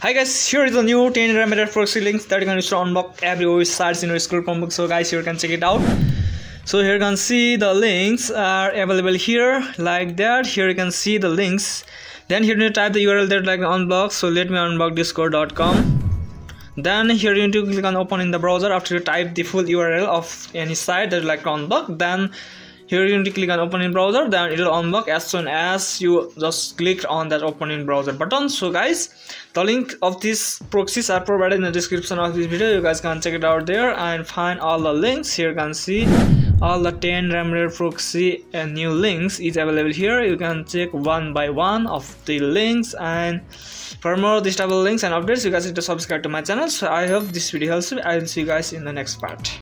Hi guys, here is the new 10 Rammerhead proxy links that you can use to unlock every websites in your school Chromebook. So guys, you can check it out. So here you can see the links are available here like that. Here you can see the links. Then here you need to type the URL that like unblock. So let me unblock discord.com. Then here you need to click on open in the browser after you type the full URL of any site that you like to unblock. Then here you need to click on open in browser then it will unlock as soon as you just click on that open in browser button. So guys the link of these proxies are provided in the description of this video. You guys can check it out there and find all the links. Here you can see all the 10 Rammerhead proxy and new links is available here. You can check one by one of the links. And for more this type of links and updates you guys need to subscribe to my channel. So i hope this video helps you i will see you guys in the next part